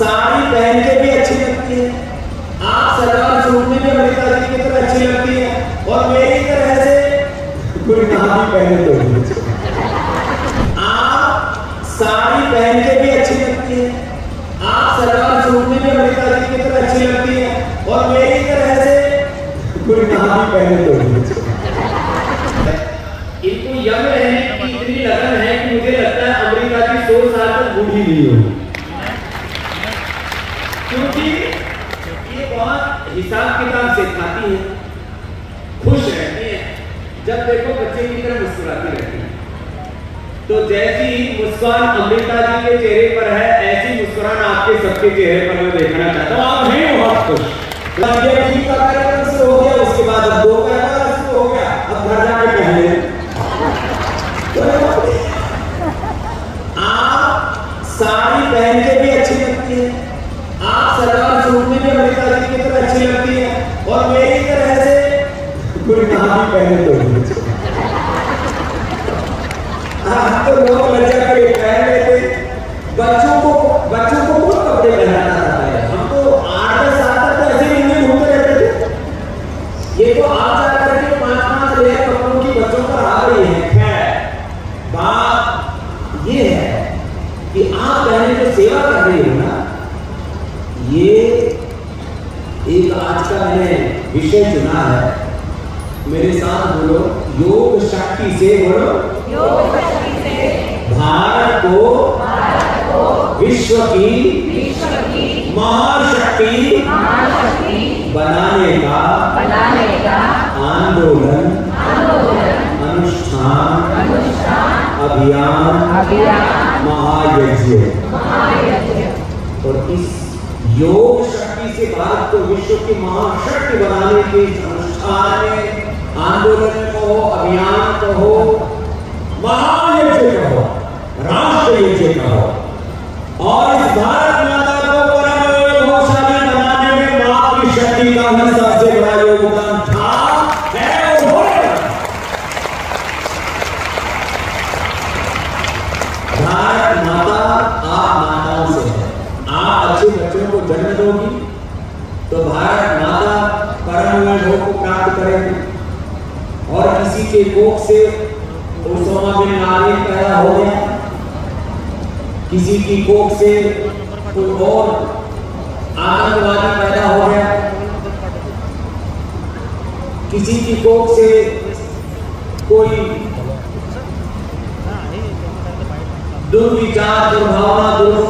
साड़ी पहन के भी अच्छी लगती है। आप सलवार सूट में अमृता जी की तरह अच्छी लगती है। और मेरी तरह से भी पहने तो आप साड़ी पहन के भी अच्छी लगती है। आप में की तरह अच्छी लगती है। और मेरी तरह से पहने तो इनको यंग रहने की इतनी लगन है कि मुझे लगता है अमेरिका की साल तक बूढ़ी नहीं होगी क्योंकि ये बहुत हिसाब किताब से खाती है, खुश रहती है, जब देखो बच्चे की तरह मुस्कुराती रहती है। तो जैसी मुस्कान अमृता जी के चेहरे पर है, ऐसी मुस्कुरान आपके सबके चेहरे पर मैं देखना चाहता हूँ। आप हैं बहुत खुश। आप साड़ी पहन के आप सलवार सूट में भी अमृता जी की तरह अच्छी लगती है और मेरी तरह से कोई ना भी पहने तो आप तो लोग लज्जा के पहन लेते बच्चों को बच्चों को कौन कपड़े पहनाता था हम तो आठ दस साल तक तो ऐसे ही नहीं घूमते रहते थे। ये तो आप जा करके पाँच पाँच लेयर कपड़ों की बच्चों पर आ रही है। खैर, बात ये है कि आप पहले जो सेवा कर रही हो ना, ये एक आज का मैंने विषय चुना है। मेरे साथ बोलो योग शक्ति से बोलो। योग शक्ति से। भारत को भारत को विश्व की विश्व की महाशक्ति बनाने का बनाने का आंदोलन अनुष्ठान अभियान महायज्ञ। और इस योग शक्ति से भारत को विश्व की महाशक्ति बनाने के अनुष्ठान में आंदोलन को अभियान को हो महायज्ञ कहो, राष्ट्र यज्ञ कहो। और इस भारत माता को परम बनाने में माँ की शक्ति का ही सबसे बड़ा योगदान था, है भारत माता, आप माताओं से है। आप अच्छे बच्चों को जन्म दोगी तो भारत माता परम वैभव को प्राप्त करेगी। और के कोख से उसामा बिन लादेन पैदा हो गया। किसी की कोख से कोई और आतंकवादी पैदा हो गया। किसी की कोख से कोई दुर्विचार, दुर्भावना दुर्गुणों